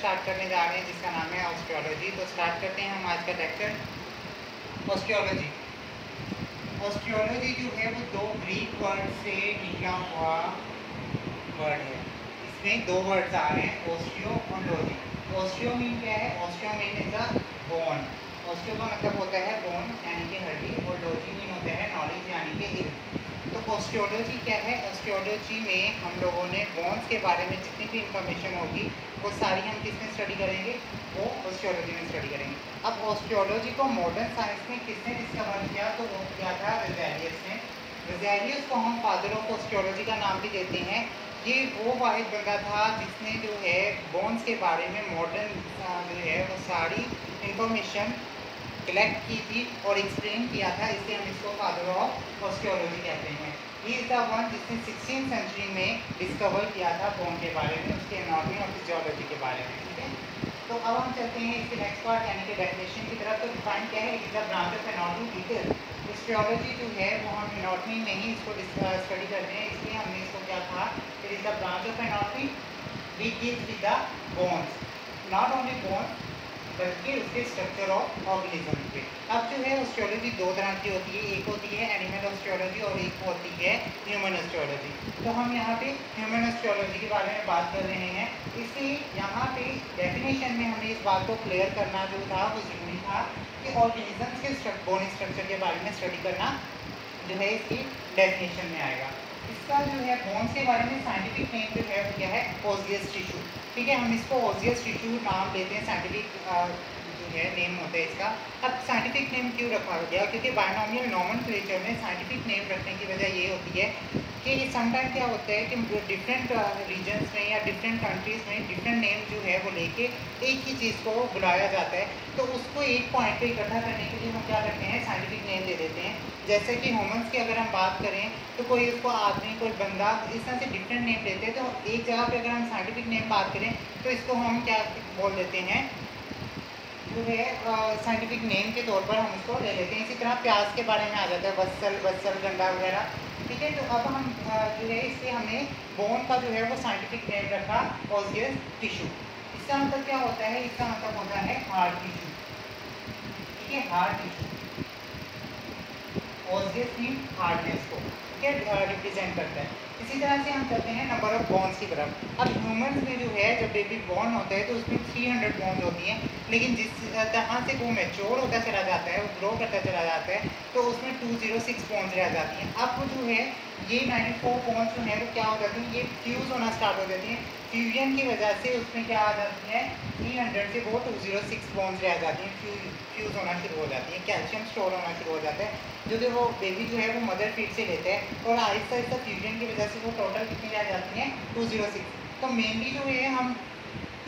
Start करने जा रहे हैं, जिसका नाम है ऑस्ट्रियोलॉजी तो स्टार्ट करते हैं हम आज का लेक्चर ऑस्ट्रियोलॉजी ऑस्ट्रियोलॉजी जो है, वो दो ग्रीक वर्ड से निकला हुआ वर्ड है. इसमें दो वर्ड्स आ रहे हैं ऑस्ट्रियो और लॉजी ऑस्ट्रियो मीन क्या है? Osteo mean is a bone osteo का मतलब होता है बोन यानी कि हड्डी, और लॉजी मीन होता है नॉलेज यानी कि इल्म ऑस्टियोलॉजी क्या है? ऑस्टियोलॉजी में हम लोगों ने बॉन्स के बारे में जितनी भी इंफॉर्मेशन होगी, वो सारी हम किसमें स्टडी करेंगे? वो ऑस्ट्रोलॉजी में स्टडी करेंगे। अब ऑस्ट्रोलॉजी को मॉडर्न साइंस में किसने डिस्कवर किया? तो वो किया था रिजैलियस ने। रिजैलियस को हम फादर ऑफ़ ऑस्टियोलॉजी का नाम भी देते हैं। ये वो वाहिद बंदा था जिसने जो है बॉन्स के बारे में मॉडर्न जो है वो सारी इंफॉर्मेशन कलेक्ट की थी और एक्सप्लेन किया था, इसलिए हम इसको फादर ऑफ़ ऑस्टियोलॉजी कहते हैं। ही इज़ द वन जिसने सिक्सटीन सेंचुरी में डिस्कवर किया था बोन के बारे में, उसके एनाटमी और फिजियोलॉजी के बारे में, ठीक है? तो अब हम चलते हैं इसके नेक्स्ट पार्ट यानी कि डेफिनेशन की तरफ़। तो डिफाइन क्या है? Is the branch of anatomy detail histology जो है, वो हम एनाटमी में ही इसको स्टडी करते हैं। इसलिए हमने इसको क्या कहा? It is the branch of anatomy we give with the bones not only bones बल्कि उसके स्ट्रक्चर ऑफ़ ऑर्गेनिज्म पे। अब जो है ऑस्ट्रोलॉजी दो तरह की होती है। एक होती है एनिमल ऑस्ट्रोलॉजी और एक होती है ह्यूमन ऑस्ट्रोलॉजी तो हम यहाँ पे ह्यूमन ऑस्ट्रोलॉजी के बारे में बात कर रहे हैं। इसलिए यहाँ पे डेफिनेशन में हमें इस बात को क्लियर करना जो था, वो ज़रूरी था कि ऑर्गेनिज्म के बोन स्ट्रक्चर के बारे में स्टडी करना जो है इसकी डेफिनेशन में आएगा। इसका जो है बोन्स के बारे में साइंटिफिक नेम जो है, वो क्या है? ओजियस टिश्यू ठीक है, हम इसको ओजियस टिश्यू नाम देते हैं साइंटिफिक जो है नेम होता है इसका। अब साइंटिफिक नेम क्यों रखा गया? क्योंकि बायोनॉमियल नॉमन में साइंटिफिक नेम रखने की वजह ये होती है कि समटाइम क्या होता है कि डिफरेंट रीजन्स में या डिफरेंट कंट्रीज़ में डिफरेंट नेम जो है वो लेके एक ही चीज़ को बुलाया जाता है। तो उसको एक पॉइंट पे इकट्ठा करने के लिए हम क्या करते हैं साइंटिफिक नेम दे देते हैं। जैसे कि ह्यूमंस की अगर हम बात करें तो कोई उसको आदमी, कोई बंदा इस तरह से डिफरेंट नेम देते हैं तो एक जगह पर अगर हम साइंटिफिक नेम बात करें तो इसको हम क्या बोल देते हैं? जो है साइंटिफिक नेम के तौर पर हम उसको ले लेते हैं। इसी तरह प्याज के बारे में आ जाता है, बस्सल बस्सल, गंडा वगैरह। ठीक है तो अब हम जो है, इससे हमने बोन का जो है, वो साइंटिफिक नेम रखा ऑजियस टिश्यू इसका मतलब क्या होता है? इसका मतलब होता है हार्ड टिश्यू ठीक है हार्ड टिश्यू ऑब्वियसली हार्डनेस को क्या रिप्रेजेंट करता है। इसी तरह से हम चलते हैं नंबर ऑफ़ बॉन्स की तरफ़। अब ह्यूमंस में जो है, जब बेबी बॉर्न होता है तो उसमें 300 बॉन्स होती हैं। लेकिन जिस तरह से वो मेच्योर होता चला जाता है, वो ग्रो करता चला जाता है तो उसमें 206 बॉन्स रह जाती हैं। अब जो है, ये 94 बॉन्स जो है, वो क्या हो जाती हैं, ये फ्यूज़ होना स्टार्ट हो जाती हैं। फ्यूजन की वजह से उसमें क्या आ जाती है 300 से वो 206 बॉन्स रह जाती हैं। फ्यूज़ होना शुरू हो जाती है कैल्शियम स्टोर होना शुरू हो जाता है। जो कि वो बेबी जो है, वो मदर फ़ीड से लेते हैं और आहिस्ता आहिस्ता फ्यूजन की वजह से वो टोटल कितनी रह जाती हैं टू ज़ीरो सिक्स तो मेनली जो है, हम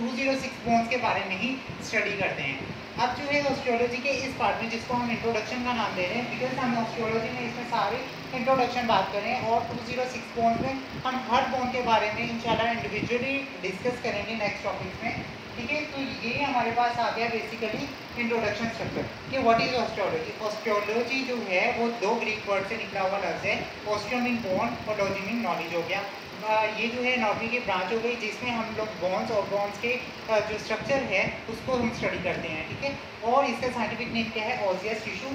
टू ज़ीरो सिक्स बोन्स के बारे में ही स्टडी करते हैं। अब जो है ऑस्ट्रियोलॉजी के इस पार्ट में जिसको हम इंट्रोडक्शन का नाम दे रहे हैं बिकॉज़ हम ऑस्ट्रियोलॉजी में इसमें सारे इंट्रोडक्शन बात करें और टू ज़ीरो सिक्स बोन में हम हर बोन के बारे में इंशाल्लाह इंडिविजुअली डिस्कस करेंगे नेक्स्ट टॉपिक में। ठीक है? तो ये हमारे पास आ गया बेसिकली इंट्रोडक्शन स्ट्रक्चर कि व्हाट इज़ ऑस्ट्रोलॉजी ऑस्ट्रियोलॉजी जो है वो दो ग्रीक वर्ड से निकला हुआ लफ्ज है ऑस्ट्रियो बोन और लॉजी नॉलेज हो गया। ये जो है नौकरी की ब्रांच हो गई, जिसमें हम लोग बॉन्स और बॉन्स के जो स्ट्रक्चर है, उसको हम स्टडी करते हैं, ठीक है? और इसका साइंटिफिक नेम क्या है? ऑजियस टिश्यू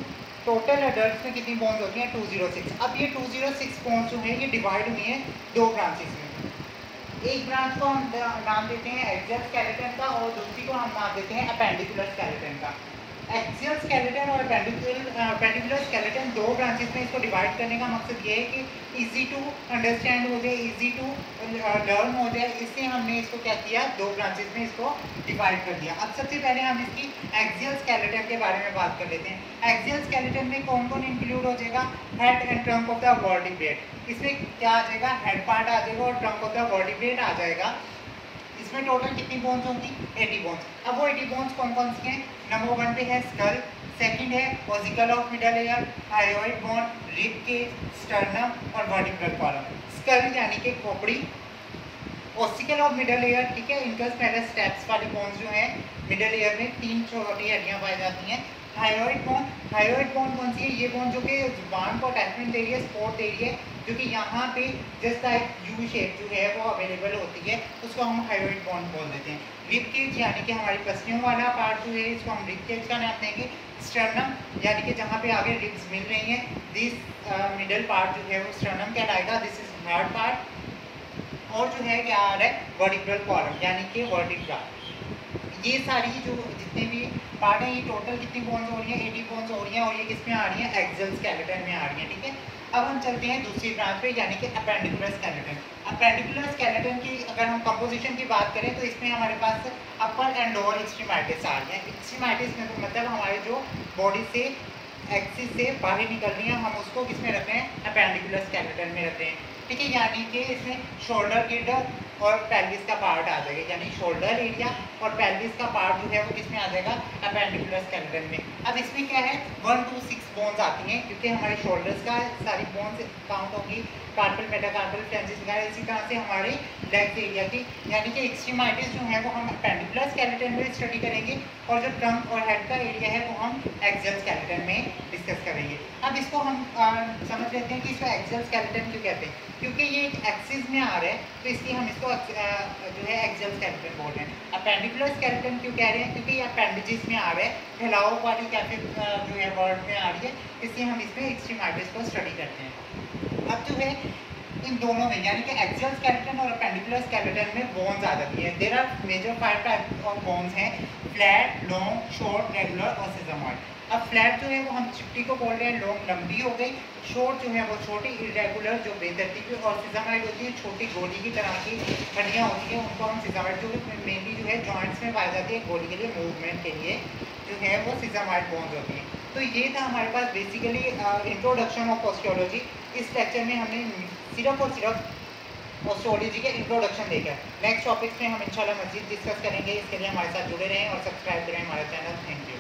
टोटल एडल्ट में कितनी बॉन्स होती हैं? 206 अब ये 206 बॉन्स जो है, ये डिवाइड हुई हैं दो ब्रांचेस में। एक ब्रांच को हम नाम देते हैं एक्सियल स्केलेटन का और दूसरी को हम नाम देते हैं अपेंडिकुलर स्केलेटन का। एक्सियल स्केलेटन और अपेंडिकुलर स्केलेटन दो ब्रांचेस में इसको डिवाइड करने का मकसद ये है कि इजी टू अंडरस्टैंड हो जाए इजी टू लर्न हो जाए इसलिए हमने इसको क्या किया, दो ब्रांचेस में इसको डिवाइड कर दिया। अब सबसे पहले हम इसकी एक्सियल स्केलेटन के बारे में बात कर लेते हैं। एक्सियल स्केलेटन में कौन कौन इंक्लूड हो जाएगा? Head and trunk of the body bread इसमें क्या आ जाएगा? हेड पार्ट आ जाएगा और trunk of the body bread आ जाएगा। इसमें टोटल कितनी बोन्स होंगी? 80 बोन्स अब वो 80 बोन्स कौन कौन सी हैं? नंबर वन पे है स्कल सेकंड है ossicle of middle ear thyroid bone rib cage sternum और वर्टिब्रल कॉलम स्कल यानी कि खोपड़ी। ओसिकल ऑफ़ मिडल एयर ठीक है? इंटर्स पहले स्टेप्स वाली बोन्स जो है मिडल एयर में तीन छोटी हड्डियाँ पाई जाती हैं। थायरॉइड बोन थायरॉइड बोन कौन सी है? ये बोन जो कि ज़ुबान को अटैचमेंट दे रही है सपोर्ट दे रही है। क्योंकि यहाँ पे जस्ट लाइक यू शेप जो है वो अवेलेबल होती है, उसको हम हाइब्रिड बॉन्ड बोल देते हैं। रिप केज यानी कि हमारी पसलियों वाला पार्ट जो है, इसको हम रिप केज का नाम देंगे। स्टर्नम यानी कि जहाँ पे आगे रिप्स मिल रही हैं दिस मिडल पार्ट जो है वो स्टर्नम कहलाएगा दिस इज़ हार्ड पार्ट और जो है क्या आ रहा है? वर्टिकल कॉलम यानी कि वर्टिकल ये सारी जो जितने भी पार्ट हैं, ये टोटल कितनी बोन्स हो रही हैं? एटी बोन्स हो रही हैं और ये किसमें आ रही हैं? एक्सल स्केलेटन में आ रही हैं, ठीक है? अब हम चलते हैं दूसरी ब्रांच पे, यानी कि अपेंडिकुलर स्केलेटन अपेंडिकुलर स्केलेटन की अगर हम कंपोजिशन की बात करें तो इसमें हमारे पास अपर एंड लोअर एक्सट्रीमाइटिस आ है। एक्सट्रीमाइटिस में तो मतलब हमारे जो बॉडी से एक्सिस से बाहर निकल रही है, हम उसको किसमें रखते रख हैं? अपेंडिकुलर स्केलेटन में रखते हैं। ठीक है, यानी कि इसमें शोल्डर गिडर और पेल्विस का पार्ट आ जाएगा यानी शोल्डर एरिया और पेल्विस का पार्ट जो है वो किसमें आ जाएगा? अपेंडिकुलर स्केलेटन में। अब इसमें क्या है? वन टू सिक्स बोन्स आती हैं क्योंकि हमारे शोल्डर्स का सारी बोन्स काउंट होंगी। कार्पल मेटाकार्पल फ्रेंसिस वगैरह इसी तरह से हमारे लेग्स एरिया की। यानी कि एक्सट्रीमाइटिस जो है वो हम अपेंडिकुलर स्केलेटन में स्टडी करेंगे और जो ट्रंक और हेड का एरिया है वो हम एक्सल स्केलेटन में डिस्कस करेंगे। अब इसको हम आ, समझ लेते हैं कि इसको एक्सल स्केलेटन क्यों कहते हैं? क्योंकि ये एक एक्सिस में आ रहा है तो इसलिए हम इसको जो है एक्सल स्केलेटन बोल रहे हैं। अपेंडिकुलर स्केलेटन क्यों कह रहे हैं? क्योंकि ये अपेंडिजिस में आ रहा है। फैलाव वाली कैफ़े जो है वर्ड में आ रही है, इसलिए हम इसमें एक्सट्रीमाइटिस को स्टडी करते हैं। अब जो है, इन दोनों में, यानी कि एक्सियल स्केलेटन और अपेंडिकुलर स्केलेटन में बोन्स आ जाती है। There are major five type of bones हैं फ्लैट लॉन्ग शॉर्ट रेगुलर और सिजमॉइड अब फ्लैट जो है वो हम चिट्टी को बोल रहे हैं लॉन्ग लंबी हो गई। शॉर्ट जो है वो छोटी इरेगुलर जो बेतरतीबी और सिजामाइड होती है, छोटी गोली की तरह की हड्डियाँ होती हैं, उनको हम सिजामाइड जो है मेनली जो है जॉइंट्स में पाई जाती है गोली के लिए मूवमेंट के लिए जो है वो सिजामाइड बोन्स होती हैं। तो ये था हमारे पास बेसिकली इंट्रोडक्शन ऑफ़ ऑस्ट्रोलॉजी इस लेक्चर में हमने सिर्फ़ और सिर्फ़ ऑस्ट्रोलॉजी के इंट्रोडक्शन देखा। नेक्स्ट टॉपिक्स में हम इंशाल्लाह मजीद डिस्कस करेंगे। इसके लिए हमारे साथ जुड़े रहें और सब्सक्राइब करें हमारा चैनल थैंक यू